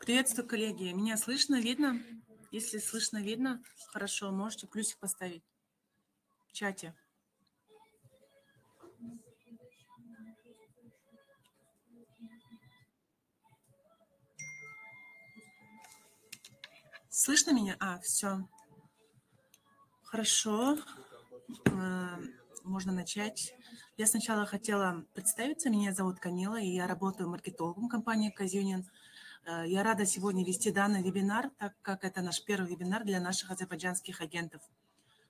Приветствую, коллеги. Меня слышно, видно? Если слышно, видно, хорошо, можете плюсик поставить в чате. Слышно меня? А, все. Хорошо. Э, можно начать. Я сначала хотела представиться. Меня зовут Камила, и я работаю маркетологом компании Казюнин. Э, я рада сегодня вести данный вебинар, так как это наш первый вебинар для наших азербайджанских агентов.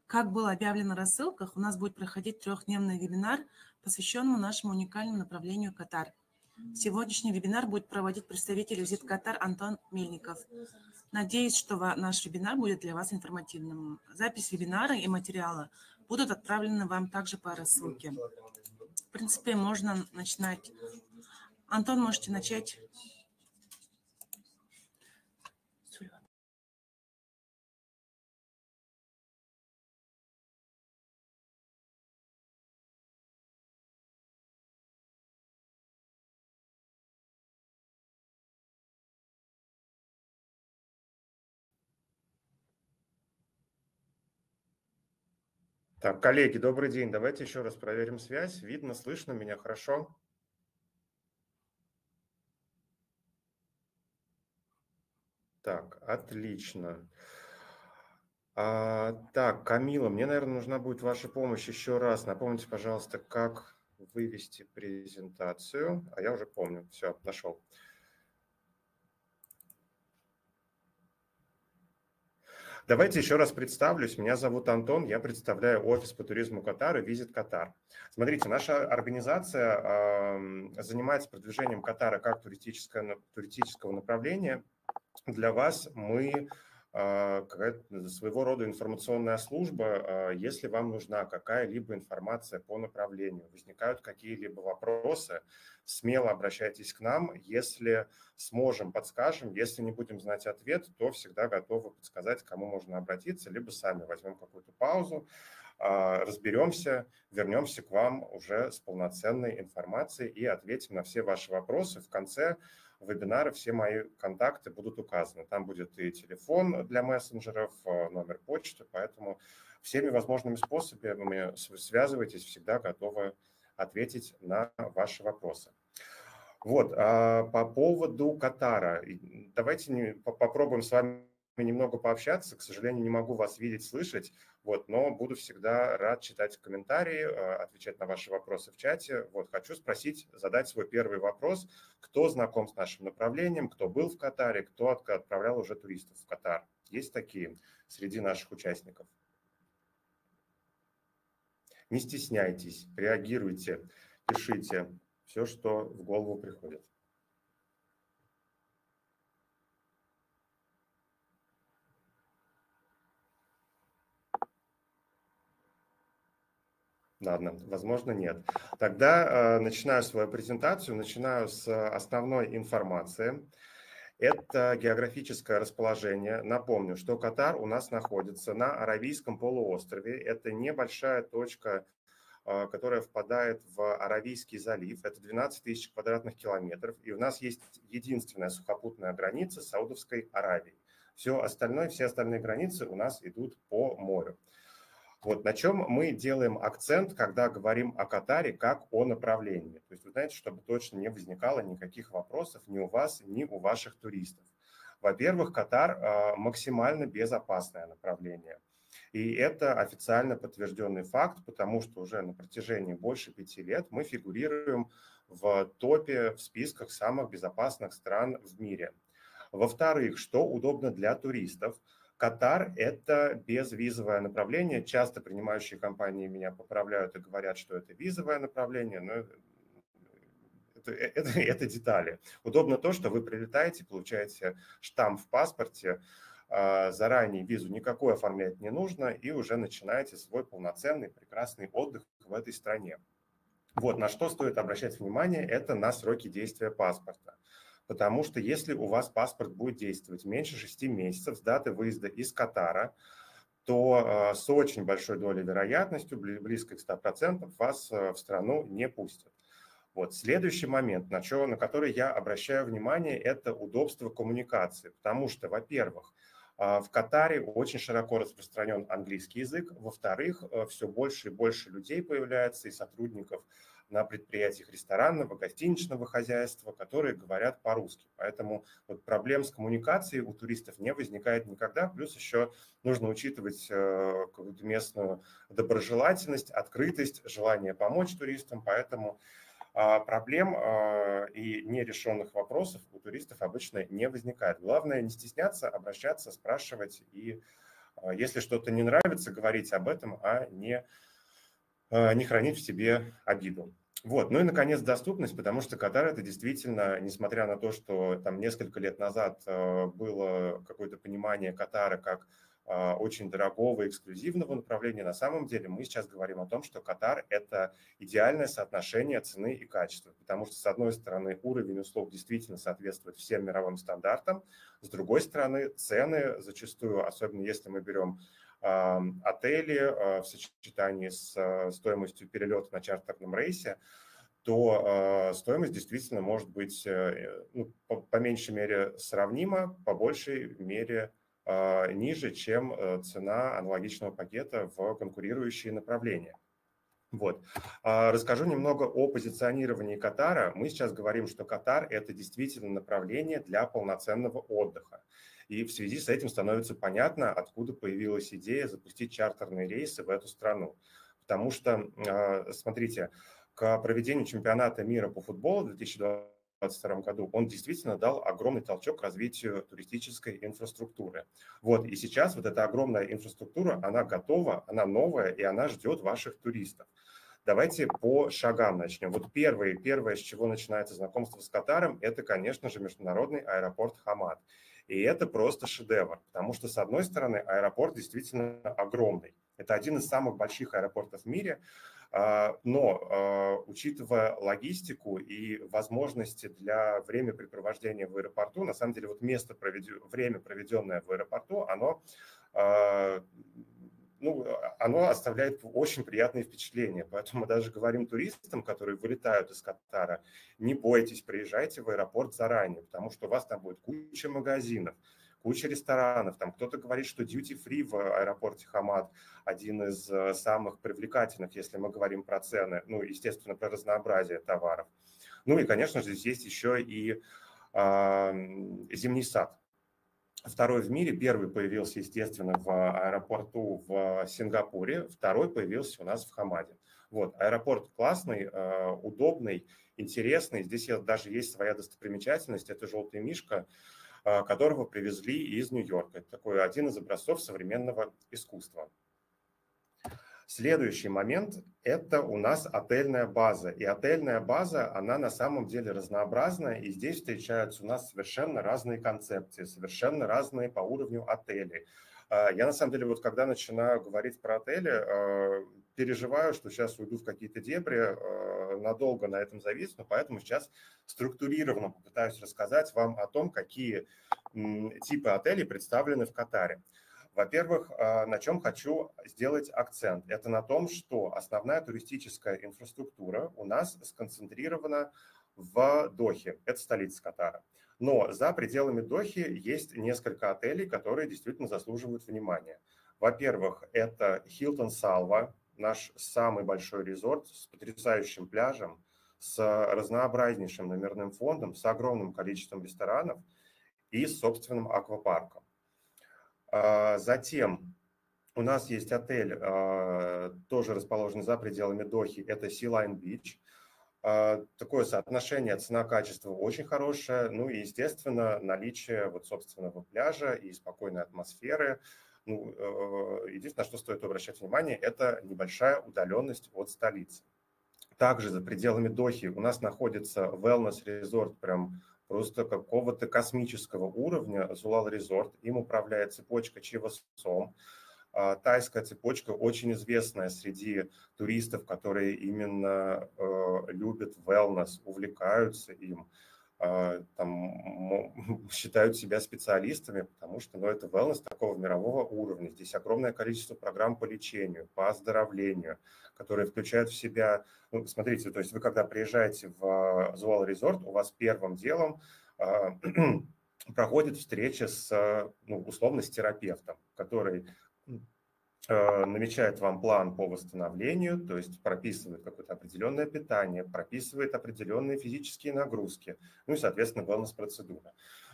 Как было объявлено в рассылках, у нас будет проходить трехдневный вебинар, посвященный нашему уникальному направлению Катар. Сегодняшний вебинар будет проводить представитель визит Катар Антон Мельников. Надеюсь, что наш вебинар будет для вас информативным. Запись вебинара и материала будут отправлены вам также по рассылке. В принципе, можно начинать. Антон, можете начать. Так, коллеги, добрый день. Давайте еще раз проверим связь. Видно, слышно меня хорошо? Так, отлично. А, так, Камила, мне, наверное, нужна будет ваша помощь еще раз. Напомните, пожалуйста, как вывести презентацию. А я уже помню. Все, нашел. Давайте еще раз представлюсь. Меня зовут Антон, я представляю офис по туризму Катара «Визит Катар». Смотрите, наша организация э, занимается продвижением Катара как туристического, туристического направления. Для вас мы своего рода информационная служба, а, если вам нужна какая-либо информация по направлению, возникают какие-либо вопросы, смело обращайтесь к нам. Если сможем, подскажем. Если не будем знать ответ, то всегда готовы подсказать, к кому можно обратиться, либо сами возьмем какую-то паузу, а, разберемся, вернемся к вам уже с полноценной информацией и ответим на все ваши вопросы. В конце вебинара все мои контакты будут указаны. Там будет и телефон для мессенджеров, э, номер почты, поэтому всеми возможными способами связывайтесь, всегда готовы ответить на ваши вопросы. Вот, а по поводу Катара. Давайте попробуем с вами немного пообщаться. К сожалению, не могу вас видеть, слышать, вот, но буду всегда рад читать комментарии, э, отвечать на ваши вопросы в чате. Вот, хочу спросить, задать свой первый вопрос. Кто знаком с нашим направлением, кто был в Катаре, кто отправлял уже туристов в Катар? Есть такие среди наших участников? Не стесняйтесь, реагируйте, пишите все, что в голову приходит. Ладно, возможно, нет. Тогда э, начинаю свою презентацию, начинаю с основной информации. Это географическое расположение. Напомню, что Катар у нас находится на Аравийском полуострове. Это небольшая точка, э, которая впадает в Аравийский залив. Это 12 тысяч квадратных километров. И у нас есть единственная сухопутная граница Саудовской Аравией. Все остальное, все остальные границы у нас идут по морю. Вот на чем мы делаем акцент, когда говорим о Катаре как о направлении. То есть вы знаете, чтобы точно не возникало никаких вопросов ни у вас, ни у ваших туристов. Во-первых, Катар а, максимально безопасное направление. И это официально подтвержденный факт, потому что уже на протяжении больше пяти лет мы фигурируем в топе, в списках самых безопасных стран в мире. Во-вторых, что удобно для туристов – Катар – это безвизовое направление. Часто принимающие компании меня поправляют и говорят, что это визовое направление, но это, это, это детали. Удобно то, что вы прилетаете, получаете штамп в паспорте, а, заранее визу никакой оформлять не нужно, и уже начинаете свой полноценный, прекрасный отдых в этой стране. Вот на что стоит обращать внимание, это на сроки действия паспорта потому что если у вас паспорт будет действовать меньше 6 месяцев с даты выезда из Катара, то э, с очень большой долей вероятностью, близко к 100%, вас э, в страну не пустят. Вот. Следующий момент, на, что, на который я обращаю внимание, это удобство коммуникации. Потому что, во-первых, а, в Катаре очень широко распространен английский язык. Во-вторых, э, все больше и больше людей появляется и сотрудников на предприятиях ресторанного, гостиничного хозяйства, которые говорят по-русски. Поэтому вот проблем с коммуникацией у туристов не возникает никогда. Плюс еще нужно учитывать э, какую-то местную доброжелательность, открытость, желание помочь туристам. Поэтому а, проблем а, и нерешенных вопросов у туристов обычно не возникает. Главное не стесняться, обращаться, спрашивать и а, если что-то не нравится, говорить об этом, а не, не хранить в себе обиду. Вот. Ну и, наконец, доступность, потому что Катар – это действительно, несмотря на то, что там несколько лет назад было какое-то понимание Катара как а, очень дорогого эксклюзивного направления. На самом деле мы сейчас говорим о том, что Катар – это идеальное соотношение цены и качества, потому что, с одной стороны, уровень услуг действительно соответствует всем мировым стандартам, с другой стороны, цены зачастую, особенно если мы берем э, отели э, в сочетании с э, стоимостью перелета на чартерном рейсе, то э, стоимость действительно может быть э, ну, по, по меньшей мере сравнима, по большей мере – а, ниже, чем э, цена аналогичного пакета в конкурирующие направления. Вот. А, расскажу немного о позиционировании Катара. Мы сейчас говорим, что Катар – это действительно направление для полноценного отдыха. И в связи с этим становится понятно, откуда появилась идея запустить чартерные рейсы в эту страну. Потому что, а, смотрите, к проведению чемпионата мира по футболу 2020 2022 году, он действительно дал огромный толчок развитию туристической инфраструктуры. Вот, и сейчас вот эта огромная инфраструктура, она готова, она новая, и она ждет ваших туристов. Давайте по шагам начнем. Вот первое, первое, с чего начинается знакомство с Катаром, это, конечно же, международный аэропорт Хамад. И это просто шедевр, потому что, с одной стороны, аэропорт действительно огромный. Это один из самых больших аэропортов в мире. А, но а, учитывая логистику и возможности для времяпрепровождения в аэропорту, на самом деле вот место, проведё... время, проведенное в аэропорту, оно, а, ну, оно оставляет очень приятные впечатления. Поэтому мы даже говорим туристам, которые вылетают из Катара, не бойтесь, приезжайте в аэропорт заранее, потому что у вас там будет куча магазинов, куча ресторанов. Там кто-то говорит, что duty free в аэропорте Хамад один из э, самых привлекательных, если мы говорим про цены, ну, естественно, про разнообразие товаров. Ну и, конечно же, здесь еще и э, зимний сад. Второй в мире, первый появился, естественно, в аэропорту в Сингапуре, второй появился у нас в Хамаде. Вот, аэропорт классный, э, удобный, интересный. Здесь даже есть своя достопримечательность, это желтый мишка, а, которого привезли из Нью-Йорка. Это такой один из образцов современного искусства. Следующий момент – это у нас отельная база. И отельная база, она на самом деле разнообразная, и здесь встречаются у нас совершенно разные концепции, совершенно разные по уровню отелей. А, я на самом деле, вот когда начинаю говорить про отели, а, переживаю, что сейчас уйду в какие-то дебри, надолго на этом зависну, поэтому сейчас структурированно попытаюсь рассказать вам о том, какие типы отелей представлены в Катаре. Во-первых, а, на чем хочу сделать акцент, это на том, что основная туристическая инфраструктура у нас сконцентрирована в Дохе, это столица Катара. Но за пределами Дохи есть несколько отелей, которые действительно заслуживают внимания. Во-первых, это Hilton Salva, наш самый большой резорт с потрясающим пляжем, с разнообразнейшим номерным фондом, с огромным количеством ресторанов и собственным аквапарком. А, затем у нас есть отель, а, тоже расположенный за пределами Дохи, это Sea Line Beach. А, такое соотношение цена-качество очень хорошее, ну и, естественно, наличие вот собственного пляжа и спокойной атмосферы – ну, э, единственное, что стоит обращать внимание, это небольшая удаленность от столицы. Также за пределами Дохи у нас находится wellness-резорт, прям просто какого-то космического уровня, Зулал Резорт. Им управляет цепочка Чивасом. А, тайская цепочка очень известная среди туристов, которые именно э, любят wellness, увлекаются им. там, считают себя специалистами, потому что ну, это wellness такого мирового уровня. Здесь огромное количество программ по лечению, по оздоровлению, которые включают в себя, ну, смотрите, то есть вы когда приезжаете в Зуал Резорт, у вас первым делом проходит встреча с, ну, условно, с терапевтом, который намечает вам план по восстановлению, то есть прописывает какое-то определенное питание, прописывает определенные физические нагрузки, ну и, соответственно, wellness-процедура.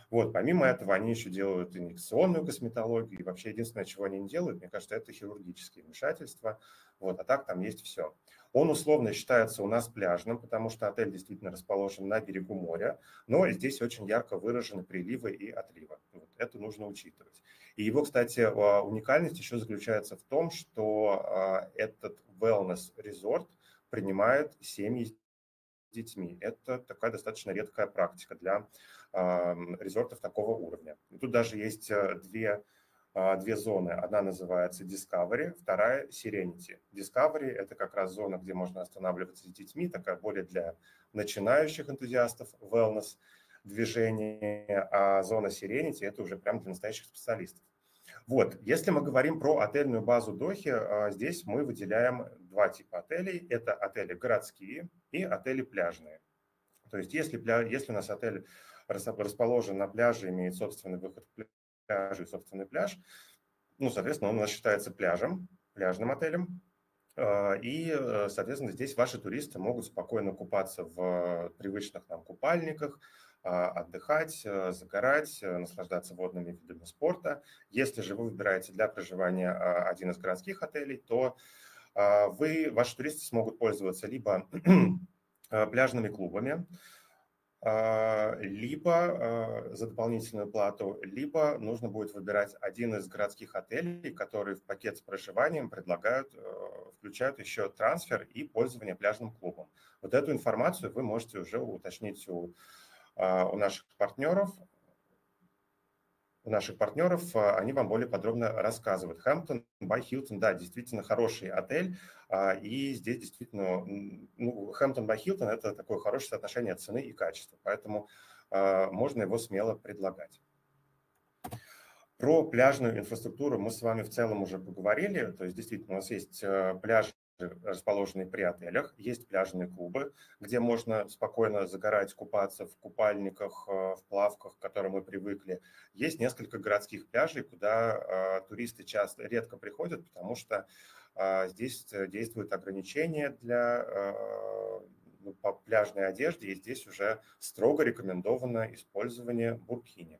Вот, помимо этого, они еще делают инъекционную косметологию, и вообще единственное, чего они не делают, мне кажется, это хирургические вмешательства, вот, а так там есть все. Он условно считается у нас пляжным, потому что отель действительно расположен на берегу моря, но здесь очень ярко выражены приливы и отливы. Вот, это нужно учитывать. И его, кстати, а, уникальность еще заключается в том, что а, этот wellness-резорт принимает семьи с детьми. Это такая достаточно редкая практика для резортов такого уровня. Тут даже есть э, две две зоны. Одна называется Discovery, вторая Serenity. Discovery – это как раз зона, где можно останавливаться с детьми, такая более для начинающих энтузиастов wellness движения, а зона Serenity – это уже прям для настоящих специалистов. Вот, если мы говорим про отельную базу Дохи, а, здесь мы выделяем два типа отелей. Это отели городские и отели пляжные. То есть если, если у нас отель расположен на пляже, имеет собственный выход к пляжу и собственный пляж, ну, соответственно, он у нас считается пляжем, пляжным отелем. А, и, э, соответственно, здесь ваши туристы могут спокойно купаться в привычных нам купальниках, отдыхать, э, загорать, э, наслаждаться водными видами спорта. Если же вы выбираете для проживания а, один из городских отелей, то а, вы, ваши туристы смогут пользоваться либо пляжными клубами, либо за дополнительную плату, либо нужно будет выбирать один из городских отелей, которые в пакет с проживанием предлагают, э, включают еще трансфер и пользование пляжным клубом. Вот эту информацию вы можете уже уточнить у а, у наших партнеров, у наших партнеров, а, они вам более подробно рассказывают. Хэмптон by Hilton, да, действительно хороший отель, а, и здесь действительно, ну, Хэмптон by Hilton – это такое хорошее соотношение цены и качества, поэтому можно его смело предлагать. Про пляжную инфраструктуру мы с вами в целом уже поговорили, то есть действительно у нас есть пляж расположенные при отелях. Есть пляжные клубы, где можно спокойно загорать, купаться в купальниках, э, в плавках, к которым мы привыкли. Есть несколько городских пляжей, куда э, туристы часто редко приходят, потому что э, здесь действуют ограничения для ну, по пляжной одежде, и здесь уже строго рекомендовано использование буркини.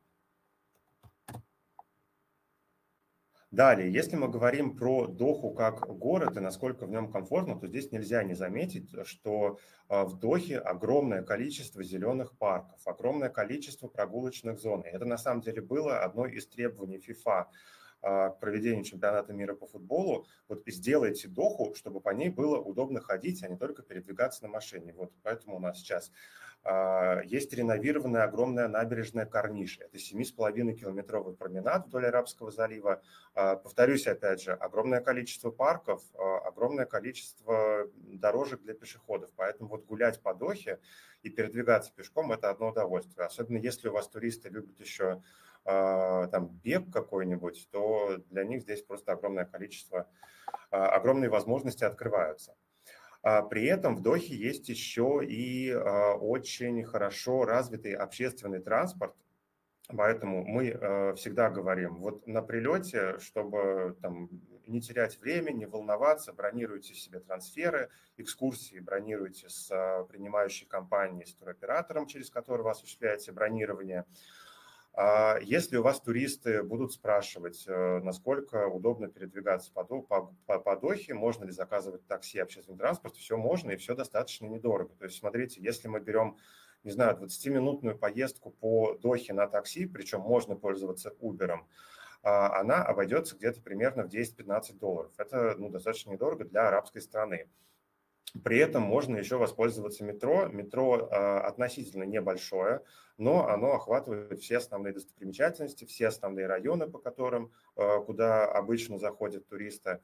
Далее, если мы говорим про Доху как город и насколько в нем комфортно, то здесь нельзя не заметить, что а, в Дохе огромное количество зеленых парков, огромное количество прогулочных зон. Это на самом деле было одно из требований FIFA а, к проведению чемпионата мира по футболу, вот сделайте доху, чтобы по ней было удобно ходить, а не только передвигаться на машине. Вот поэтому у нас сейчас есть реновированная огромная набережная Корниш. Это 7,5-километровый променад вдоль Арабского залива. А, повторюсь, опять же, огромное количество парков, а, огромное количество дорожек для пешеходов. Поэтому вот гулять по Дохе и передвигаться пешком – это одно удовольствие. Особенно если у вас туристы любят еще там бег какой-нибудь, то для них здесь просто огромное количество, огромные возможности открываются. А при этом в Дохе есть еще и а, очень хорошо развитый общественный транспорт, Поэтому мы э, всегда говорим, вот на прилете, чтобы там, не терять время, не волноваться, бронируйте себе трансферы, экскурсии бронируйте с а, принимающей компанией, с туроператором, через которого осуществляете бронирование. Если у вас туристы будут спрашивать, э, насколько удобно передвигаться по, по, по, по Дохе, можно ли заказывать такси, общественный транспорт, все можно и все достаточно недорого. То есть смотрите, если мы берем, не знаю, 20-минутную поездку по Дохе на такси, причем можно пользоваться Uber, а, она обойдется где-то примерно в 10-15 долларов. Это ну, достаточно недорого для арабской страны. При этом можно еще воспользоваться метро. Метро э, относительно небольшое, но оно охватывает все основные достопримечательности, все основные районы, по которым, э, куда обычно заходят туристы.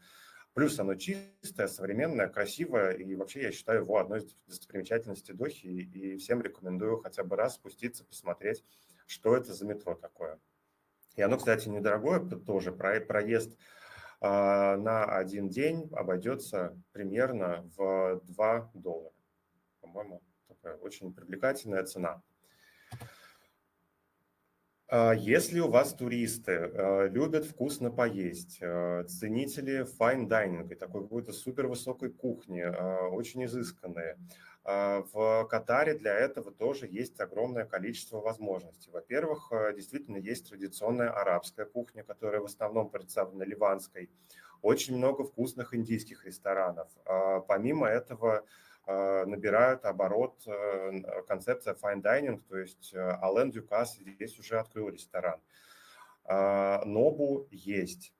Плюс оно чистое, современное, красивое, и вообще я считаю его одной из достопримечательностей Дохи, и всем рекомендую хотя бы раз спуститься, посмотреть, что это за метро такое. И оно, кстати, недорогое тоже. Проезд на один день обойдется примерно в 2 доллара. По-моему, такая очень привлекательная цена. А, если у вас туристы а, любят вкусно поесть, а, ценители fine dining, такой какой-то супер высокой кухни, очень изысканные, в Катаре для этого тоже есть огромное количество возможностей. Во-первых, действительно есть традиционная арабская кухня, которая в основном представлена ливанской. Очень много вкусных индийских ресторанов. Помимо этого, Э, набирают оборот э, концепция fine dining, то есть Ален Дюкас здесь уже открыл ресторан. А, Нобу есть.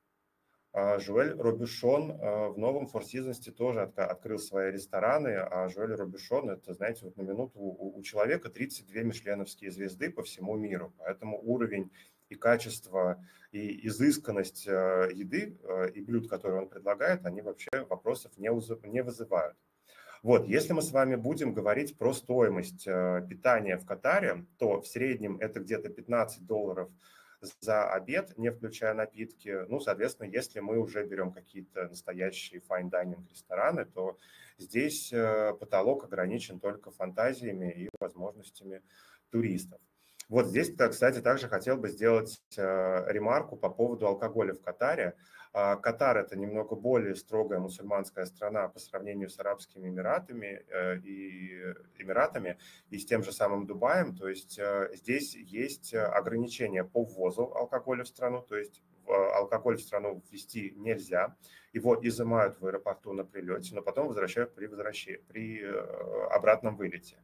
А, Жуэль Робюшон э, в новом Four Seasons тоже открыл свои рестораны, а Жуэль Робюшон, это, знаете, вот на минуту у человека 32 мишленовские звезды по всему миру, поэтому уровень и качество, и изысканность еды и блюд, которые он предлагает, они вообще вопросов не вызывают. Вот, если мы с вами будем говорить про стоимость э, питания в Катаре, то в среднем это где-то 15 долларов за обед, не включая напитки. Ну, соответственно, если мы уже берем какие-то настоящие fine dining рестораны, то здесь э, потолок ограничен только фантазиями и возможностями туристов. Вот здесь, кстати, также хотел бы сделать э, ремарку по поводу алкоголя в Катаре. А, Катар – это немного более строгая мусульманская страна по сравнению с Арабскими Эмиратами э, и Эмиратами и с тем же самым Дубаем. То есть э, здесь есть ограничения по ввозу алкоголя в страну, то есть алкоголь в страну ввести нельзя. Его изымают в аэропорту на прилете, но потом возвращают при, возвращении, при обратном вылете.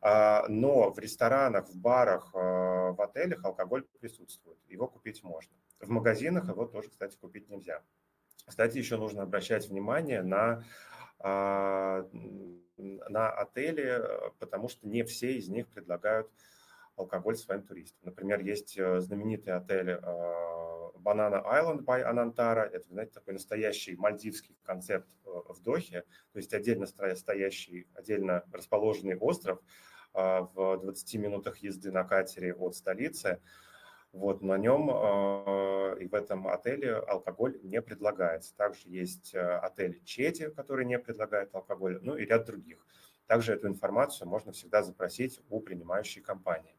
А, но в ресторанах, в барах, в отелях алкоголь присутствует, его купить можно. В магазинах его тоже, кстати, купить нельзя. Кстати, еще нужно обращать внимание на, а, на отели, потому что не все из них предлагают алкоголь своим туристам. Например, есть э, знаменитый отель Banana Island by Anantara. Это, знаете, такой настоящий мальдивский концепт э, в Дохе, то есть отдельно стоящий, отдельно расположенный остров в 20 минутах езды на катере от столицы – вот, на нем э, и в этом отеле алкоголь не предлагается. Также есть э, отель Чети, который не предлагает алкоголь, ну и ряд других. Также эту информацию можно всегда запросить у принимающей компании.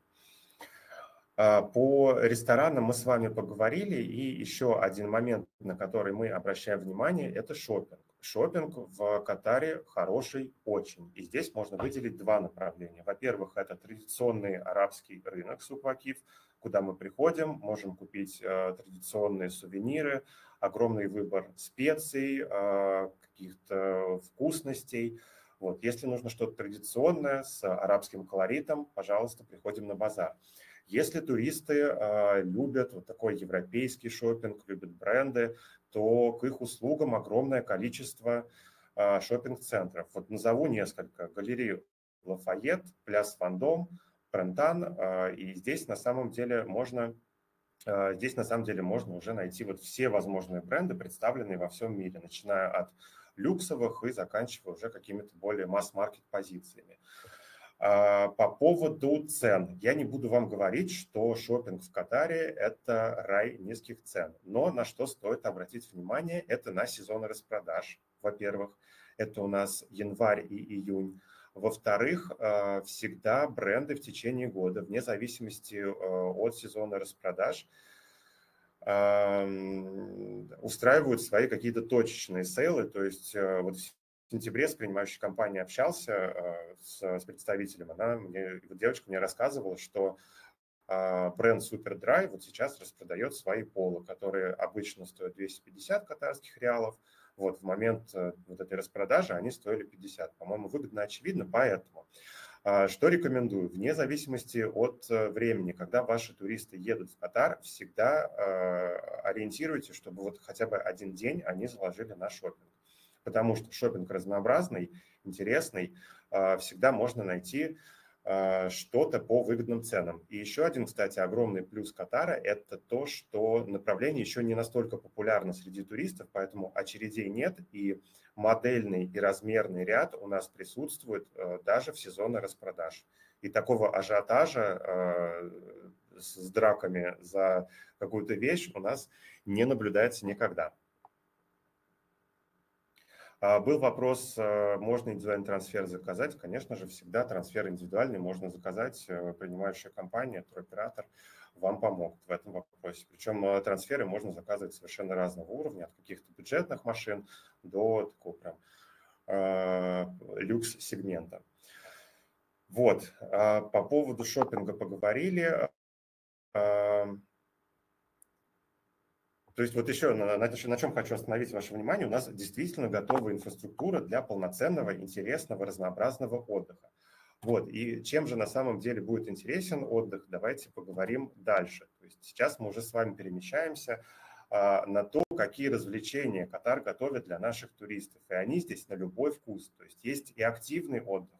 А, по ресторанам мы с вами поговорили, и еще один момент, на который мы обращаем внимание, это шопинг. Шопинг в Катаре хороший очень. И здесь можно выделить два направления. Во-первых, это традиционный арабский рынок Суквакив, куда мы приходим, можем купить э, традиционные сувениры, огромный выбор специй, э, каких-то вкусностей. Вот. Если нужно что-то традиционное с арабским колоритом, пожалуйста, приходим на базар. Если туристы э, любят вот такой европейский шопинг, любят бренды, то к их услугам огромное количество э, шопинг-центров. Вот назову несколько. Галерею Лафайет, Пляс Фандом, Прентан, а, и здесь на самом деле можно а, Здесь на самом деле можно уже найти вот все возможные бренды, представленные во всем мире, начиная от люксовых и заканчивая уже какими-то более масс-маркет позициями. А, по поводу цен. Я не буду вам говорить, что шопинг в Катаре – это рай низких цен. Но на что стоит обратить внимание, это на сезон распродаж, во-первых. Это у нас январь и июнь. Во-вторых, э, всегда бренды в течение года, вне зависимости э, от сезона распродаж, эм, устраивают свои какие-то точечные сейлы. То есть э, вот в сентябре с принимающей компанией общался с, с представителем. Она мне, девочка мне рассказывала, что бренд Super Dry вот сейчас распродает свои полы, которые обычно стоят 250 катарских реалов, вот в момент э, вот этой распродажи они стоили 50. По-моему, выгодно очевидно, поэтому а, что рекомендую? Вне зависимости от э, времени, когда ваши туристы едут в Катар, всегда э, ориентируйте, чтобы вот хотя бы один день они заложили на шопинг. Потому что шопинг разнообразный, интересный, а, всегда можно найти что-то по выгодным ценам. И еще один, кстати, огромный плюс Катара – это то, что направление еще не настолько популярно среди туристов, поэтому очередей нет, и модельный и размерный ряд у нас присутствует э, даже в сезоны распродаж. И такого ажиотажа э, с драками за какую-то вещь у нас не наблюдается никогда. А, был вопрос, э, можно индивидуальный трансфер заказать. Конечно же, всегда трансфер индивидуальный можно заказать. Э, принимающая компания, туроператор вам помогут в этом вопросе. Причем э, трансферы можно заказывать совершенно разного уровня, от каких-то бюджетных машин до такого прям люкс-сегмента. Вот, а, по поводу шопинга поговорили. То есть вот еще на, на, на чем хочу остановить ваше внимание, у нас действительно готова инфраструктура для полноценного, интересного, разнообразного отдыха. Вот, и чем же на самом деле будет интересен отдых, давайте поговорим дальше. То есть сейчас мы уже с вами перемещаемся а, на то, какие развлечения Катар готовит для наших туристов. И они здесь на любой вкус. То есть есть и активный отдых,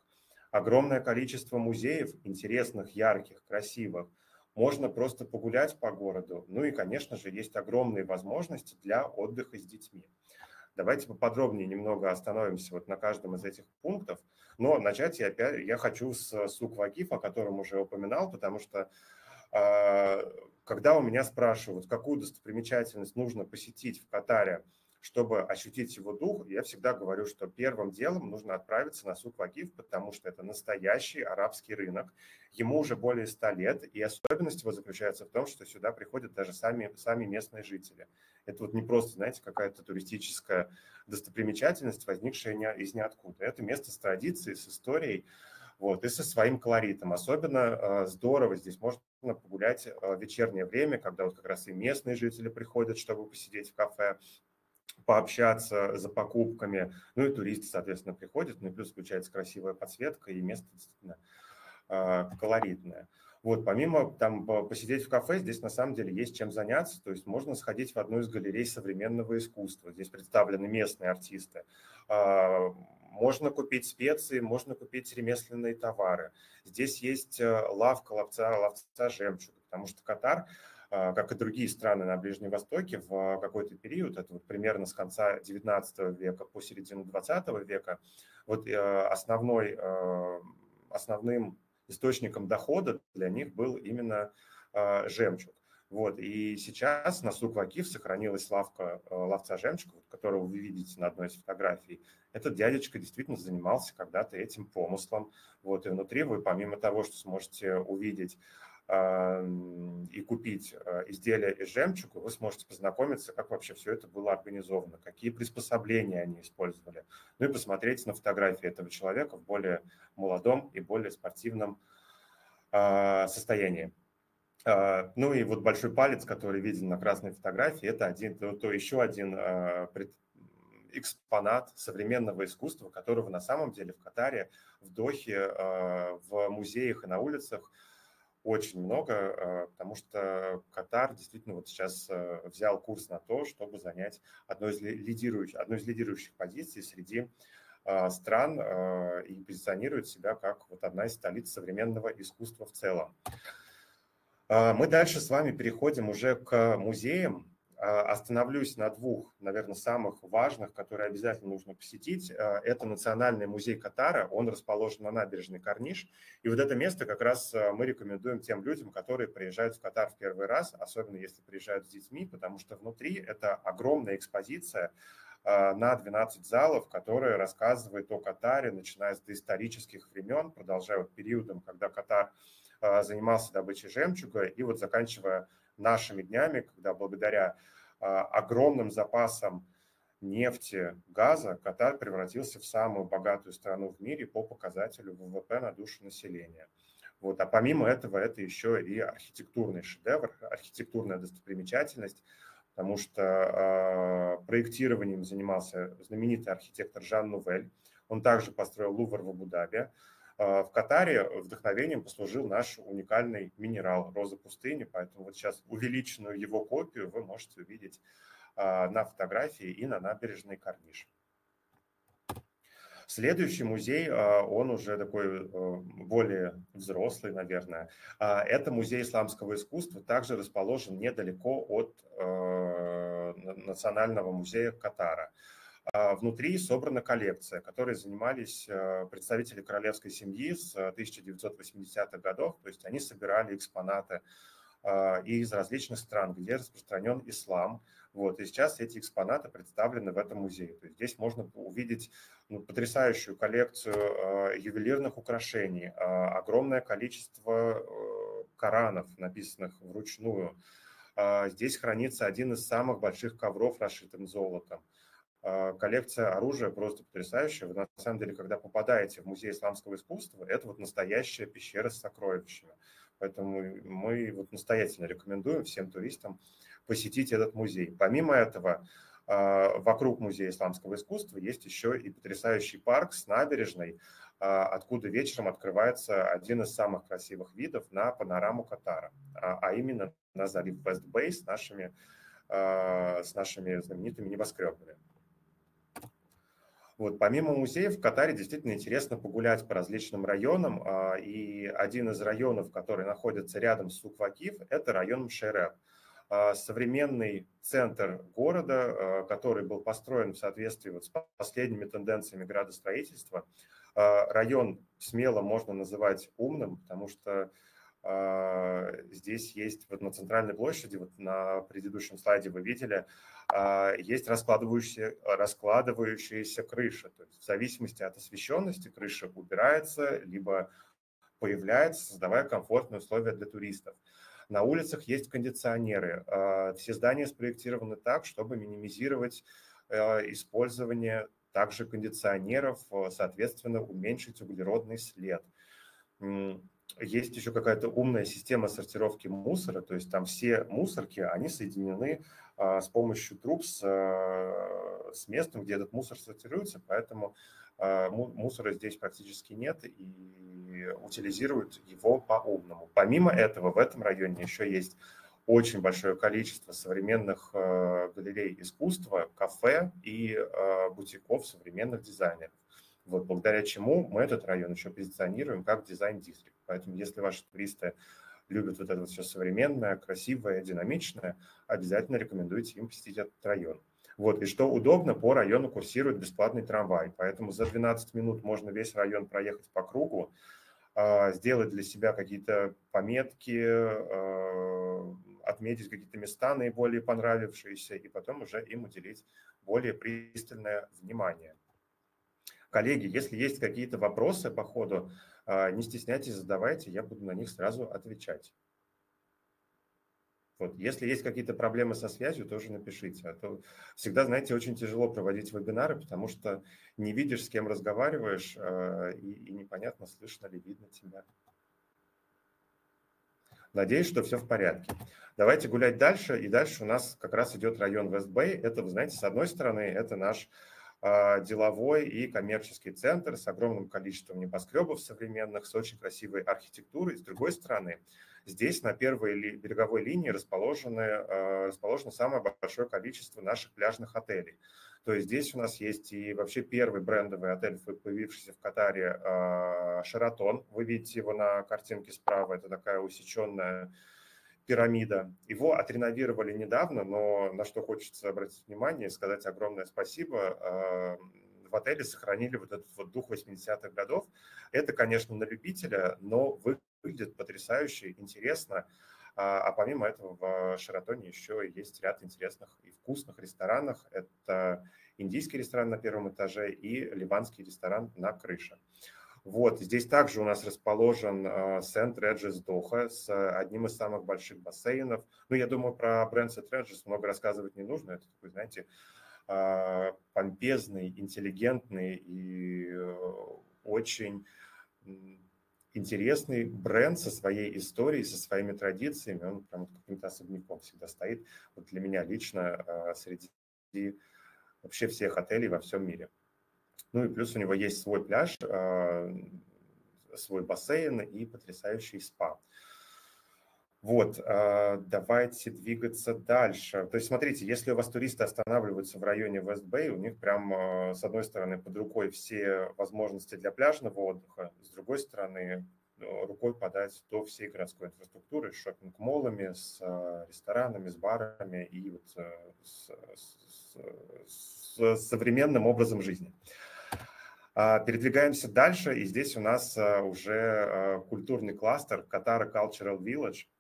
огромное количество музеев, интересных, ярких, красивых – можно просто погулять по городу. Ну и, конечно же, есть огромные возможности для отдыха с детьми. Давайте поподробнее немного остановимся вот на каждом из этих пунктов. Но начать я опять я хочу с Суквакиф, о котором уже упоминал, потому что э, когда у меня спрашивают, какую достопримечательность нужно посетить в Катаре, чтобы ощутить его дух, я всегда говорю, что первым делом нужно отправиться на сук Вагив, потому что это настоящий арабский рынок. Ему уже более 100 лет, и особенность его заключается в том, что сюда приходят даже сами, сами местные жители. Это вот не просто, знаете, какая-то туристическая достопримечательность, возникшая из ниоткуда. Это место с традицией, с историей, вот, и со своим колоритом. Особенно э, здорово здесь можно погулять э, в вечернее время, когда вот как раз и местные жители приходят, чтобы посидеть в кафе, пообщаться за покупками. Ну и туристы, соответственно, приходят, ну и плюс включается красивая подсветка, и место действительно э, колоритное. Вот, помимо там посидеть в кафе, здесь на самом деле есть чем заняться, то есть можно сходить в одну из галерей современного искусства. Здесь представлены местные артисты. Э, можно купить специи, можно купить ремесленные товары. Здесь есть э, лавка ловца, ловца жемчуга, потому что Катар – а, как и другие страны на Ближнем Востоке, в какой-то период, это вот примерно с конца XIX века по середину XX века, вот э, основной, э, основным источником дохода для них был именно жемчуг. Вот, и сейчас на Суквакив сохранилась лавка ловца жемчуга, которого вы видите на одной из фотографий. Этот дядечка действительно занимался когда-то этим помыслом. Вот, и внутри вы, помимо того, что сможете увидеть и купить а, изделия из жемчуга, вы сможете познакомиться, как вообще все это было организовано, какие приспособления они использовали, ну и посмотреть на фотографии этого человека в более молодом и более спортивном а, состоянии. А, ну и вот большой палец, который виден на красной фотографии, это один, то, еще один экспонат современного искусства, которого на самом деле в Катаре, в Дохе, в музеях и на улицах – очень много, а, потому что Катар действительно вот сейчас а, взял курс на то, чтобы занять одну из лидирующих, одну из лидирующих позиций среди а, стран и позиционирует себя как вот одна из столиц современного искусства в целом. Мы дальше с вами переходим уже к музеям, остановлюсь на двух, наверное, самых важных, которые обязательно нужно посетить. А, это Национальный музей Катара, он расположен на набережной Карниш. И вот это место как раз а, мы рекомендуем тем людям, которые приезжают в Катар в первый раз, особенно если приезжают с детьми, потому что внутри это огромная экспозиция на 12 залов, которая рассказывает о Катаре, начиная с доисторических времен, продолжая периодом, когда Катар занимался добычей жемчуга, и вот заканчивая нашими днями, когда благодаря а, огромным запасам нефти, газа Катар превратился в самую богатую страну в мире по показателю ВВП на душу населения. Вот. А помимо этого, это еще и архитектурный шедевр, архитектурная достопримечательность, потому что э, проектированием занимался знаменитый архитектор Жан Нувель. Он также построил Лувр в Абу-Даби. А, в Катаре вдохновением послужил наш уникальный минерал роза пустыни, поэтому вот сейчас увеличенную его копию вы можете увидеть а, на фотографии и на набережной Карниш. Следующий музей, он уже такой более взрослый, наверное. Это музей исламского искусства, также расположен недалеко от Национального музея Катара. А, внутри собрана коллекция, которой занимались э, представители королевской семьи с 1980-х годов. То есть они собирали экспонаты а, из различных стран, где распространен ислам. Вот, и сейчас эти экспонаты представлены в этом музее. То есть здесь можно увидеть ну, потрясающую коллекцию э, ювелирных украшений, э, огромное количество э, коранов, написанных вручную. Э, здесь хранится один из самых больших ковров, расшитым золотом. А, коллекция оружия просто потрясающая. Вы, на самом деле, когда попадаете в музей исламского искусства, это вот настоящая пещера с сокровищами. Поэтому мы вот настоятельно рекомендуем всем туристам посетить этот музей. Помимо этого, а, вокруг музея исламского искусства есть еще и потрясающий парк с набережной, а, откуда вечером открывается один из самых красивых видов на панораму Катара, а именно на залив Вест-Бэй с нашими, с нашими знаменитыми небоскребами. Вот, помимо музеев, в Катаре действительно интересно погулять по различным районам. А, и один из районов, который находится рядом с Суквакив, это район Мшерет. А, современный центр города, а, который был построен в соответствии вот с последними тенденциями градостроительства. Район смело можно называть умным, потому что здесь есть вот на центральной площади, вот на предыдущем слайде вы видели, а, есть раскладывающаяся, раскладывающаяся крыша. То есть в зависимости от освещенности крыша убирается, либо появляется, создавая комфортные условия для туристов. На улицах есть кондиционеры. А, все здания спроектированы так, чтобы минимизировать а, использование также кондиционеров, соответственно, уменьшить углеродный след. Есть еще какая-то умная система сортировки мусора, то есть там все мусорки, они соединены а, с помощью труб с, э, с местом, где этот мусор сортируется, поэтому а, мусора здесь практически нет и утилизируют его по-умному. Помимо этого, в этом районе еще есть очень большое количество современных э, галерей искусства, кафе и э, бутиков современных дизайнеров. Вот, благодаря чему мы этот район еще позиционируем как дизайн-дистрикт. Поэтому если ваши туристы любят вот это вот все современное, красивое, динамичное, обязательно рекомендуйте им посетить этот район. Вот, и что удобно, по району курсирует бесплатный трамвай, поэтому за 12 минут можно весь район проехать по кругу, а, сделать для себя какие-то пометки, а, отметить какие-то места наиболее понравившиеся, и потом уже им уделить более пристальное внимание. Коллеги, если есть какие-то вопросы по ходу, а, не стесняйтесь, задавайте, я буду на них сразу отвечать. Вот. Если есть какие-то проблемы со связью, тоже напишите. А то всегда, знаете, очень тяжело проводить вебинары, потому что не видишь, с кем разговариваешь, а, и, и непонятно, слышно ли, видно тебя. Надеюсь, что все в порядке. Давайте гулять дальше. И дальше у нас как раз идет район Вестбэй. Это, вы знаете, с одной стороны, это наш деловой и коммерческий центр с огромным количеством небоскребов современных, с очень красивой архитектурой. С другой стороны, здесь на первой ли, береговой линии расположены, а, расположено самое большое количество наших пляжных отелей. То есть здесь у нас есть и вообще первый брендовый отель, появившийся в Катаре, а, Шератон. Вы видите его на картинке справа, это такая усеченная пирамида. Его отреновировали недавно, но на что хочется обратить внимание и сказать огромное спасибо. А, в отеле сохранили вот этот вот дух 80-х годов. Это, конечно, на любителя, но выглядит потрясающе, интересно. А, а помимо этого в Шаратоне еще есть ряд интересных и вкусных ресторанов. Это индийский ресторан на первом этаже и ливанский ресторан на крыше. Вот, здесь также у нас расположен Сент Реджис Доха с одним из самых больших бассейнов. Ну, я думаю, про бренд Сент Реджис много рассказывать не нужно. Это такой, знаете, а, помпезный, интеллигентный и э, очень интересный бренд со своей историей, со своими традициями. Он прям каким-то особняком всегда стоит. Вот для меня лично а, среди вообще всех отелей во всем мире. Ну и плюс у него есть свой пляж, а, свой бассейн и потрясающий спа. Вот, а, давайте двигаться дальше. То есть, смотрите, если у вас туристы останавливаются в районе Вест-Бэй, у них прям, а, с одной стороны, под рукой все возможности для пляжного отдыха, с другой стороны, ну, рукой подать до всей городской инфраструктуры с шопинг-молами, с ресторанами, с барами и вот с, с, с современным образом жизни. Передвигаемся дальше, и здесь у нас уже культурный кластер Катара Cultural Village –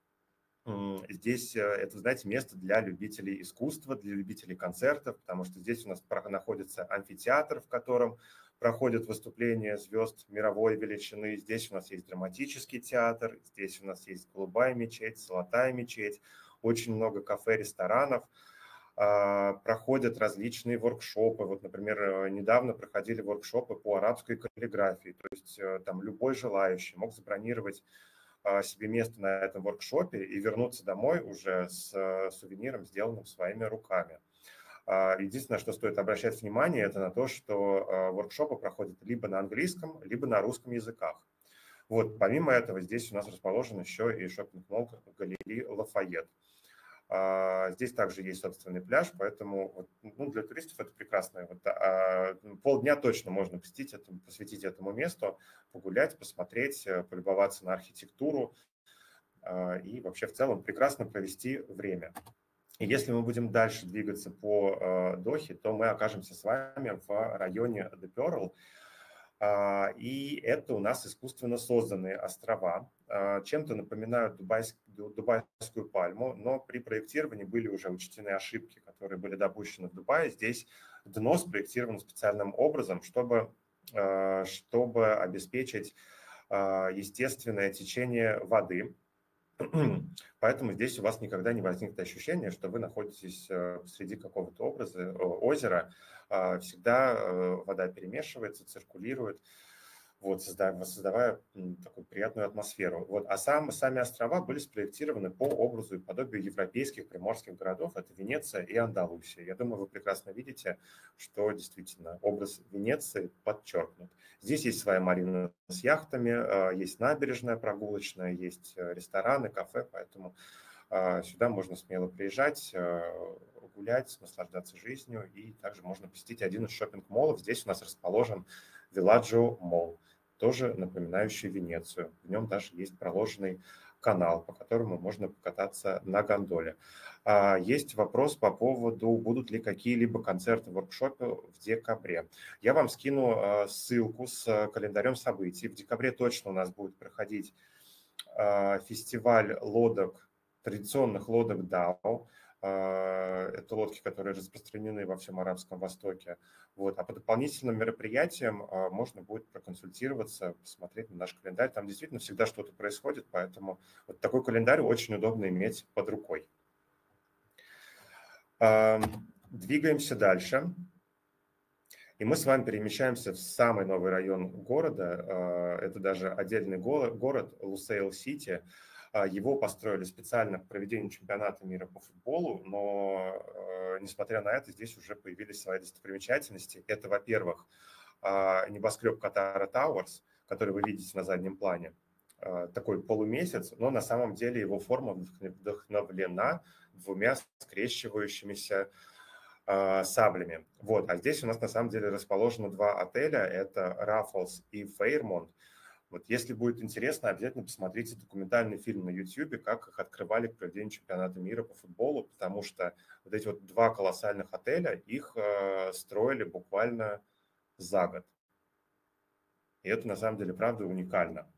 Здесь это, знаете, место для любителей искусства, для любителей концертов, потому что здесь у нас находится амфитеатр, в котором проходят выступления звезд мировой величины. Здесь у нас есть драматический театр, здесь у нас есть голубая мечеть, золотая мечеть, очень много кафе, ресторанов. А, проходят различные воркшопы. Вот, например, э, недавно проходили воркшопы по арабской каллиграфии. То есть э, там любой желающий мог забронировать а, себе место на этом воркшопе и вернуться домой уже с э, сувениром, сделанным своими руками. А, единственное, что стоит обращать внимание, это на то, что воркшопы проходят либо на английском, либо на русском языках. Вот, помимо этого, здесь у нас расположен еще и шопинг-молл галереи Лафайет. А, здесь также есть собственный пляж, поэтому ну, для туристов это прекрасно. Вот, а, полдня точно можно посетить, этому, посвятить этому месту, погулять, посмотреть, э, полюбоваться на архитектуру а, и вообще в целом прекрасно провести время. И если мы будем дальше двигаться по э, Дохе, то мы окажемся с вами в районе The Pearl, а, и это у нас искусственно созданные острова. А, чем-то напоминают Дубайск, Дубайскую пальму, но при проектировании были уже учтены ошибки, которые были допущены в Дубае. Здесь дно спроектировано специальным образом, чтобы, а, чтобы обеспечить естественное течение воды. Поэтому здесь у вас никогда не возникнет ощущение, что вы находитесь э, среди какого-то образа озера, а, всегда э, вода перемешивается, циркулирует, вот, создавая, создавая такую приятную атмосферу. Вот. А сам, сами острова были спроектированы по образу и подобию европейских приморских городов. Это Венеция и Андалусия. Я думаю, вы прекрасно видите, что действительно образ Венеции подчеркнут. Здесь есть своя марина с яхтами, а, есть набережная прогулочная, есть э, рестораны, кафе, поэтому а, сюда можно смело приезжать, гулять, наслаждаться жизнью. И также можно посетить один из шопинг-моллов. Здесь у нас расположен Villaggio Mall, тоже напоминающий Венецию. В нем даже есть проложенный канал, по которому можно покататься на гондоле. А, есть вопрос по поводу, будут ли какие-либо концерты в воркшопе в декабре. Я вам скину а, ссылку с календарем событий. В декабре точно у нас будет проходить а, фестиваль лодок, традиционных лодок дау. А, это лодки, которые распространены во всем Арабском Востоке. Вот. А по дополнительным мероприятиям а, можно будет проконсультироваться, посмотреть на наш календарь. Там действительно всегда что-то происходит, поэтому вот такой календарь очень удобно иметь под рукой. А, двигаемся дальше. И мы с вами перемещаемся в самый новый район города. Это даже отдельный город Лусейл-Сити. А, его построили специально к проведению чемпионата мира по футболу, но, э, несмотря на это, здесь уже появились свои достопримечательности. Это, во-первых, а, небоскреб Катара Тауэрс, который вы видите на заднем плане, а, такой полумесяц, но на самом деле его форма вдохновлена двумя скрещивающимися саблями. Вот. А здесь у нас на самом деле расположено два отеля, это Raffles и Fairmont – вот если будет интересно, обязательно посмотрите документальный фильм на YouTube, как их открывали к проведению чемпионата мира по футболу, потому что вот эти вот два колоссальных отеля, их э, строили буквально за год. И это на самом деле, правда, уникально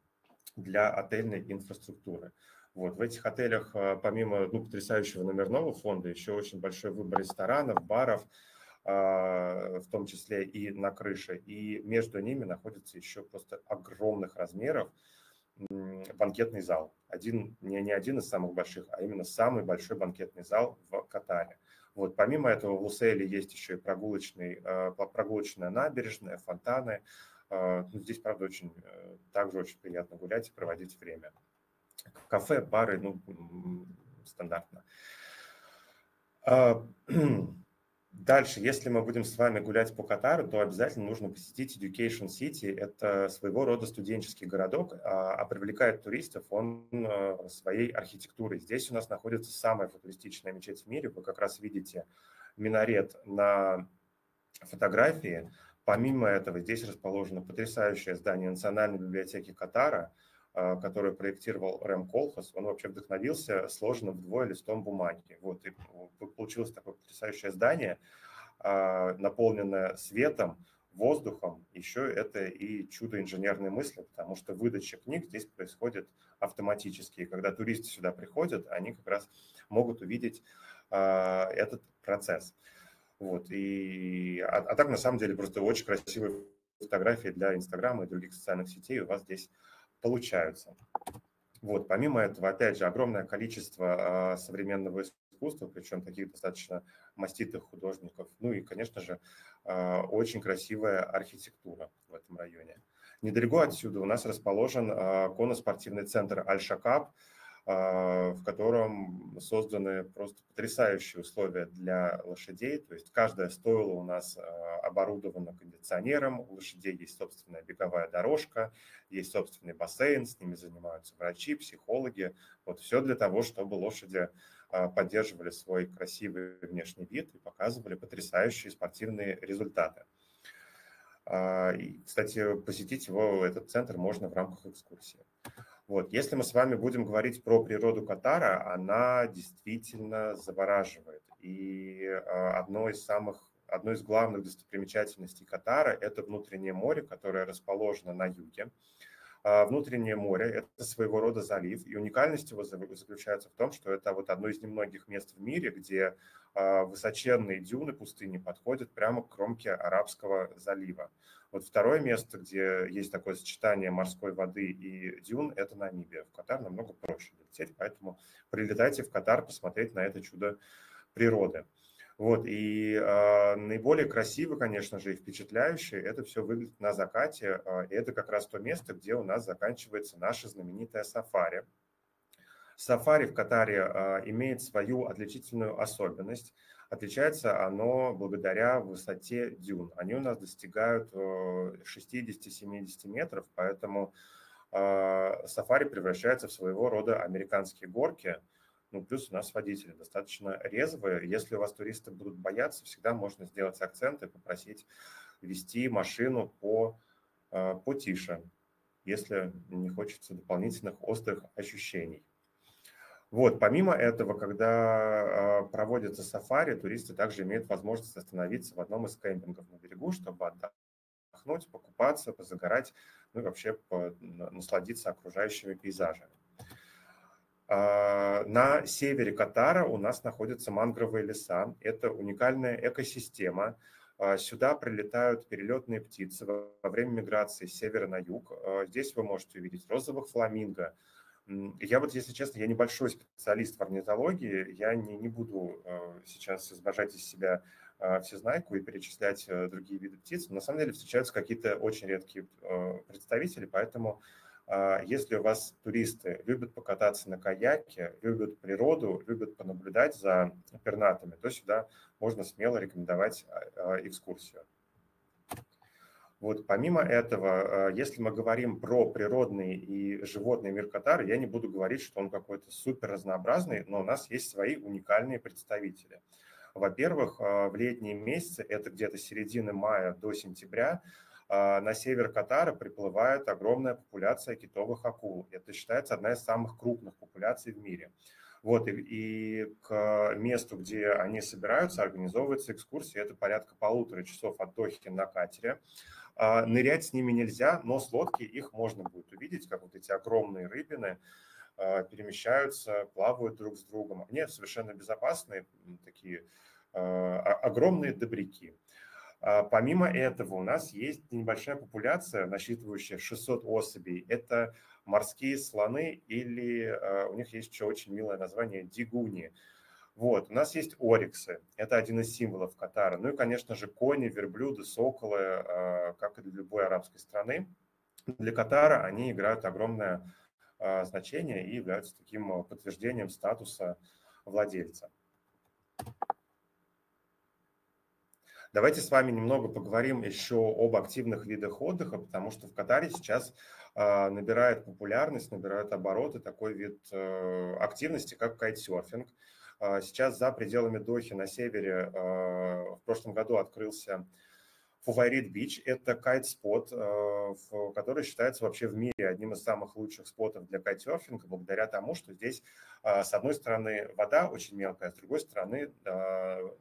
для отельной инфраструктуры. Вот, в этих отелях, э, помимо ну, потрясающего номерного фонда, еще очень большой выбор ресторанов, баров, в том числе и на крыше, и между ними находится еще просто огромных размеров банкетный зал. Один, не, не один из самых больших, а именно самый большой банкетный зал в Катаре. Вот, помимо этого в Лусейле есть еще и прогулочный, а, прогулочная набережная, фонтаны. А, ну, здесь, правда, очень, э, также очень приятно гулять и проводить время. Кафе, бары, ну, стандартно. Дальше, если мы будем с вами гулять по Катару, то обязательно нужно посетить Education City. Это своего рода студенческий городок, а, а привлекает туристов он э, своей архитектурой. Здесь у нас находится самая футуристичная мечеть в мире. Вы как раз видите минарет на фотографии. Помимо этого, здесь расположено потрясающее здание Национальной библиотеки Катара, э, которое проектировал Рэм Колхас. Он вообще вдохновился сложенным вдвое листом бумаги. Вот, и получилось такое потрясающее здание, а, наполненное светом, воздухом, еще это и чудо инженерной мысли, потому что выдача книг здесь происходит автоматически. И когда туристы сюда приходят, они как раз могут увидеть а, этот процесс. Вот. И, а, а так, на самом деле, просто очень красивые фотографии для Инстаграма и других социальных сетей у вас здесь получаются. Вот. Помимо этого, опять же, огромное количество современного искусства, причем таких достаточно маститых художников. Ну и, конечно же, а, очень красивая архитектура в этом районе. Недалеко отсюда у нас расположен а, конно-спортивный центр Аль-Шакаб, а, в котором созданы просто потрясающие условия для лошадей. То есть каждое стойло у нас оборудовано кондиционером, у лошадей есть собственная беговая дорожка, есть собственный бассейн, с ними занимаются врачи, психологи. Вот все для того, чтобы лошади а, поддерживали свой красивый внешний вид и показывали потрясающие спортивные результаты. А, кстати, посетить его, этот центр, можно в рамках экскурсии. Вот. Если мы с вами будем говорить про природу Катара, она действительно завораживает. И а, одно из самых одно из главных достопримечательностей Катара – это внутреннее море, которое расположено на юге. А, внутреннее море – это своего рода залив, и уникальность его заключается в том, что это вот одно из немногих мест в мире, где а, высоченные дюны пустыни подходят прямо к кромке Арабского залива. Вот второе место, где есть такое сочетание морской воды и дюн, это Намибия. В Катар намного проще лететь, поэтому прилетайте в Катар посмотреть на это чудо природы. Вот, и э, наиболее красиво, конечно же, и впечатляюще это все выглядит на закате. Э, и это как раз то место, где у нас заканчивается наша знаменитая сафари. Сафари в Катаре э, имеет свою отличительную особенность. Отличается оно благодаря высоте дюн. Они у нас достигают э, 60-70 метров, поэтому э, сафари превращается в своего рода американские горки – ну, плюс у нас водители достаточно резвые. Если у вас туристы будут бояться, всегда можно сделать акцент и попросить вести машину по, а, потише, если не хочется дополнительных острых ощущений. Вот, помимо этого, когда а, проводятся сафари, туристы также имеют возможность остановиться в одном из кемпингов на берегу, чтобы отдохнуть, покупаться, позагорать, ну и вообще насладиться окружающими пейзажами. А, на севере Катара у нас находятся мангровые леса. Это уникальная экосистема. А, сюда прилетают перелетные птицы во время миграции с севера на юг. Здесь вы можете увидеть розовых фламинго. Я вот, если честно, я небольшой специалист в орнитологии, я не, не буду сейчас изображать из себя всезнайку и перечислять другие виды птиц. На самом деле встречаются какие-то очень редкие представители, поэтому если у вас туристы любят покататься на каяке, любят природу, любят понаблюдать за пернатами, то сюда можно смело рекомендовать экскурсию. Вот, помимо этого, если мы говорим про природный и животный мир Катара, я не буду говорить, что он какой-то супер разнообразный, но у нас есть свои уникальные представители. Во-первых, в летние месяцы, это где-то середины мая до сентября, а, на север Катара приплывает огромная популяция китовых акул. Это считается одна из самых крупных популяций в мире. Вот, и, и к месту, где они собираются, организовывается экскурсия. Это порядка полутора часов от Дохи на катере. А, нырять с ними нельзя, но с лодки их можно будет увидеть, как вот эти огромные рыбины а, перемещаются, плавают друг с другом. Они совершенно безопасные, такие огромные добряки. А, помимо этого, у нас есть небольшая популяция, насчитывающая 600 особей. Это морские слоны или а, у них есть еще очень милое название дигуни. Вот, у нас есть ориксы, это один из символов Катара. Ну и, конечно же, кони, верблюды, соколы, а, как и для любой арабской страны. Для Катара они играют огромное значение и являются таким подтверждением статуса владельца. Давайте с вами немного поговорим еще об активных видах отдыха, потому что в Катаре сейчас а, набирает популярность, набирает обороты такой вид э, активности, как кайтсерфинг. А, сейчас за пределами Дохи на севере в прошлом году открылся Фувайрит Бич – это кайт-спот, который считается вообще в мире одним из самых лучших спотов для кайтсерфинга, благодаря тому, что здесь, с одной стороны, вода очень мелкая, с другой стороны,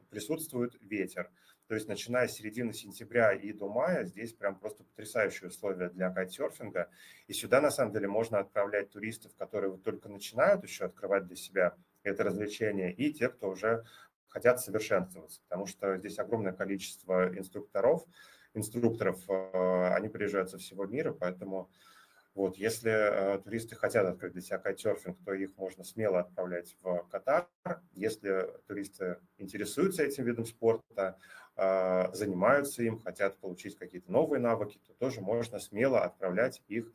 присутствует ветер. То есть начиная с середины сентября и до мая здесь прям просто потрясающие условия для кайтсерфинга. И сюда на самом деле можно отправлять туристов, которые только начинают еще открывать для себя это развлечение, и те, кто уже хотят совершенствоваться, потому что здесь огромное количество инструкторов, инструкторов, э, они приезжают со всего мира, поэтому вот, если э, туристы хотят открыть для себя кайтсерфинг, то их можно смело отправлять в Катар. Если туристы интересуются этим видом спорта, э, занимаются им, хотят получить какие-то новые навыки, то тоже можно смело отправлять их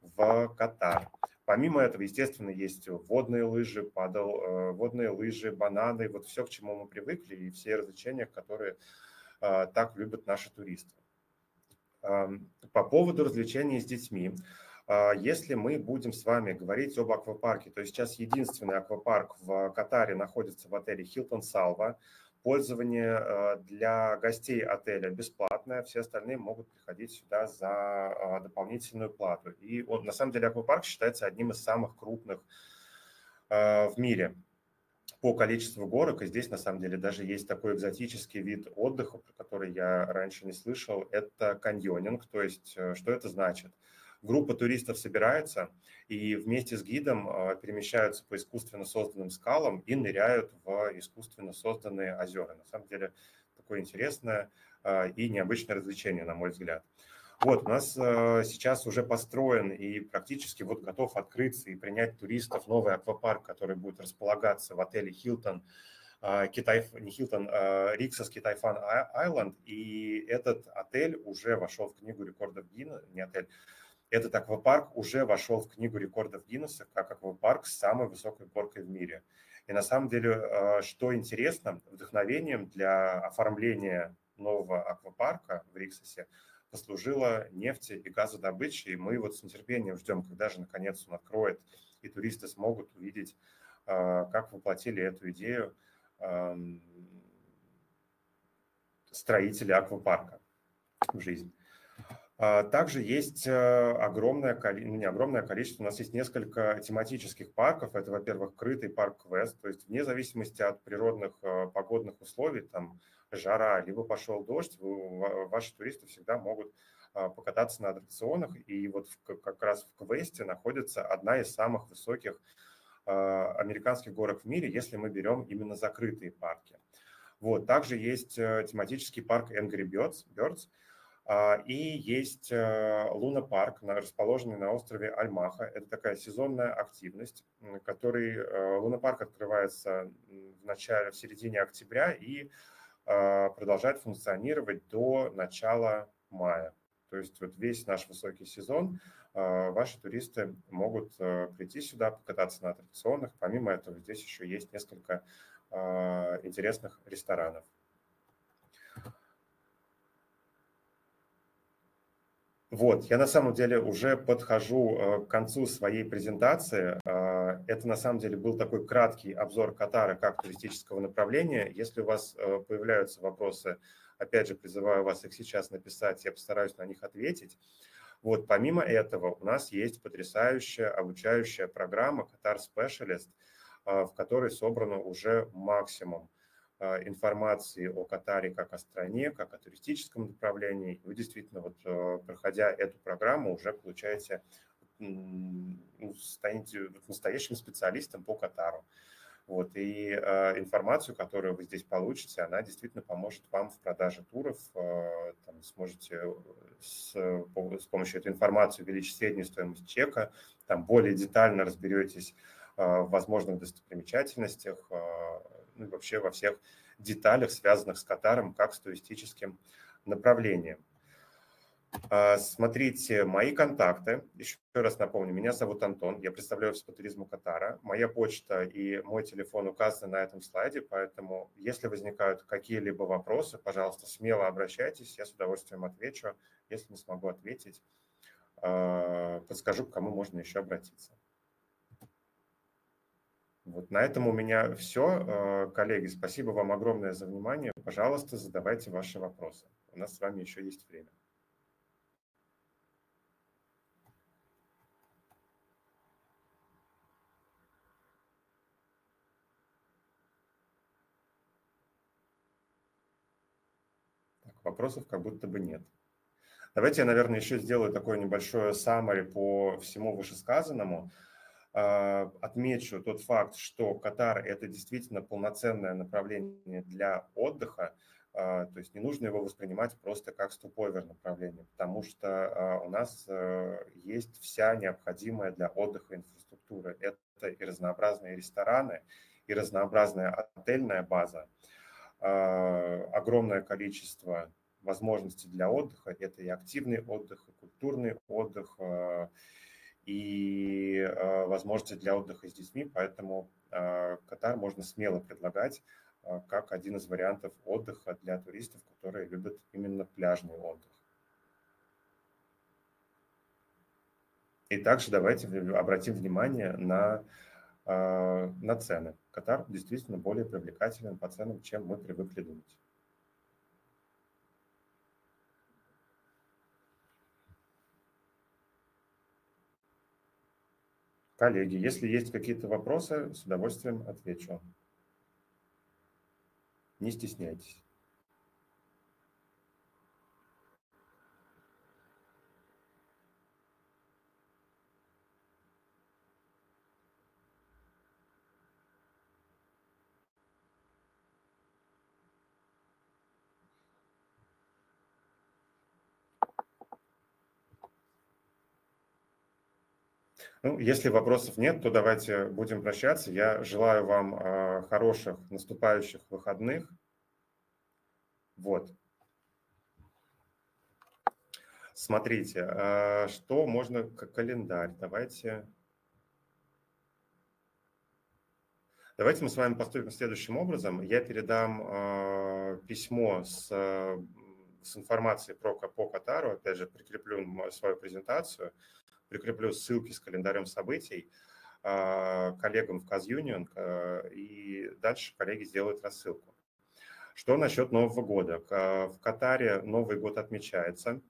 в Катар. Помимо этого, естественно, есть водные лыжи, падал, э, водные лыжи, бананы, вот все, к чему мы привыкли, и все развлечения, которые э, так любят наши туристы. Эм, по поводу развлечений с детьми. А, если мы будем с вами говорить об аквапарке, то сейчас единственный аквапарк в Катаре находится в отеле Hilton Salva. Пользование а, для гостей отеля бесплатное, все остальные могут приходить сюда за а, дополнительную плату. И он, на самом деле аквапарк считается одним из самых крупных в мире по количеству горок, и здесь на самом деле даже есть такой экзотический вид отдыха, про который я раньше не слышал, это каньонинг, то есть э, что это значит – группа туристов собирается и вместе с гидом а, перемещаются по искусственно созданным скалам и ныряют в искусственно созданные озера. На самом деле такое интересное а, и необычное развлечение, на мой взгляд. Вот, у нас а, сейчас уже построен и практически вот готов открыться и принять туристов новый аквапарк, который будет располагаться в отеле «Хилтон», Китай, не Хилтон, Риксос Китайфан Айленд, и этот отель уже вошел в книгу рекордов Гиннесса, не отель, этот аквапарк уже вошел в книгу рекордов Гиннесса как аквапарк с самой высокой горкой в мире. И на самом деле, э, что интересно, вдохновением для оформления нового аквапарка в Риксосе послужила нефть и газодобыча, и мы вот с нетерпением ждем, когда же наконец он откроет, и туристы смогут увидеть, э, как воплотили эту идею эм, строители аквапарка в жизнь. А, также есть э, огромное, ну не огромное количество, у нас есть несколько тематических парков. Это, во-первых, крытый парк Квест, то есть вне зависимости от природных э, погодных условий, там жара, либо пошел дождь, ваши туристы всегда могут а, покататься на аттракционах. И вот как раз в Квесте находится одна из самых высоких а, американских горок в мире, если мы берем именно закрытые парки. Вот. Также есть э, тематический парк Angry Birds, Birds – и есть э, Луна парк, расположенный на острове Альмаха. Это такая сезонная активность, который э, Луна парк открывается в начале, в середине октября и а, продолжает функционировать до начала мая. То есть вот весь наш высокий сезон а, ваши туристы могут э, прийти сюда, покататься на аттракционах. Помимо этого здесь еще есть несколько интересных ресторанов. Вот, я на самом деле уже подхожу э, к концу своей презентации. Э, это на самом деле был такой краткий обзор Катара как туристического направления. Если у вас э, появляются вопросы, опять же, призываю вас их сейчас написать, я постараюсь на них ответить. Вот, помимо этого, у нас есть потрясающая обучающая программа Qatar Specialist, в которой собрано уже максимум а, информации о Катаре как о стране, как о туристическом направлении. Вы действительно, вот, э, проходя эту программу, уже получаете, ну, станете настоящим специалистом по Катару. Вот, и э, информацию, которую вы здесь получите, она действительно поможет вам в продаже туров. Э, там, сможете с, с помощью этой информации увеличить среднюю стоимость чека, там более детально разберетесь э, в возможных достопримечательностях, э, ну и вообще во всех деталях, связанных с Катаром как с туристическим направлением. А, смотрите мои контакты. Еще раз напомню, меня зовут Антон, я представляю туризму Катара. Моя почта и мой телефон указаны на этом слайде, поэтому если возникают какие-либо вопросы, пожалуйста, смело обращайтесь, я с удовольствием отвечу. Если не смогу ответить, а, подскажу, к кому можно еще обратиться. Вот на этом у меня все. А, коллеги, спасибо вам огромное за внимание. Пожалуйста, задавайте ваши вопросы. У нас с вами еще есть время. Вопросов как будто бы нет. Давайте я, наверное, еще сделаю такое небольшое summary по всему вышесказанному. А, отмечу тот факт, что Катар – это действительно полноценное направление для отдыха, а, то есть не нужно его воспринимать просто как стоповер направление, потому что а, у нас э, есть вся необходимая для отдыха инфраструктура. Это и разнообразные рестораны, и разнообразная отельная база, огромное количество возможностей для отдыха. Это и активный отдых, и культурный отдых, и э, возможности для отдыха с детьми. Поэтому э, Катар можно смело предлагать как один из вариантов отдыха для туристов, которые любят именно пляжный отдых. И также давайте обратим внимание на, на цены. Катар действительно более привлекателен по ценам, чем мы привыкли думать. Коллеги, если есть какие-то вопросы, с удовольствием отвечу. Не стесняйтесь. Ну, если вопросов нет, то давайте будем прощаться. Я желаю вам э, хороших наступающих выходных. Вот. Смотрите, э, что можно как календарь. Давайте... Давайте мы с вами поступим следующим образом. Я передам э, письмо с, с информацией про по Катару, опять же, прикреплю свою презентацию прикреплю ссылки с календарем событий а, коллегам в Казюнион, и дальше коллеги сделают рассылку. Что насчет Нового года? В Катаре Новый год отмечается. А,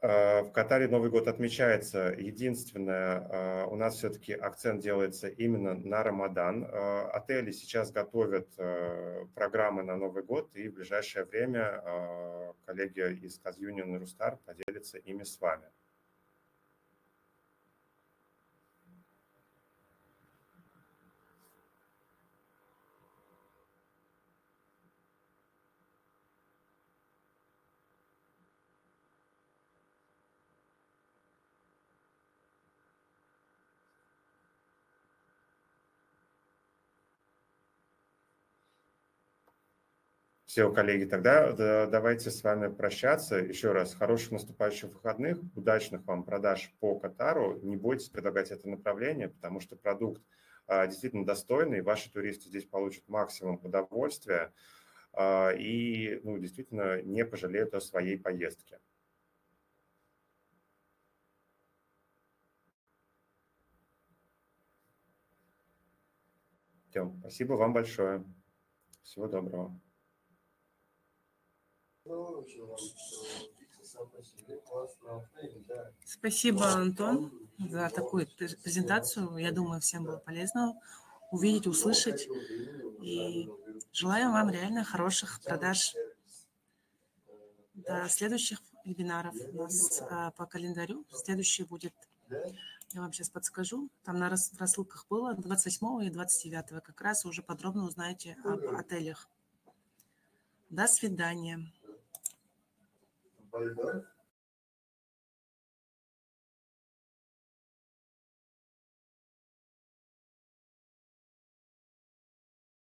в Катаре Новый год отмечается. Единственное, а, у нас все-таки акцент делается именно на Рамадан. Отели сейчас готовят программы на Новый год, и в ближайшее время коллеги из Казюнион и Рустар поделятся ими с вами. Все, коллеги, тогда давайте с вами прощаться. Еще раз, хороших наступающих выходных, удачных вам продаж по Катару. Не бойтесь предлагать это направление, потому что продукт а, действительно достойный. Ваши туристы здесь получат максимум удовольствия а, и ну, действительно не пожалеют о своей поездке. Все, спасибо вам большое. Всего доброго. Спасибо, Антон, за такую презентацию. Я думаю, всем было полезно увидеть, услышать. И желаю вам реально хороших продаж. До следующих вебинаров у нас а, по календарю. Следующий будет, я вам сейчас подскажу, там на рассылках было 28 и 29. Как раз уже подробно узнаете об отелях. До свидания. Vai?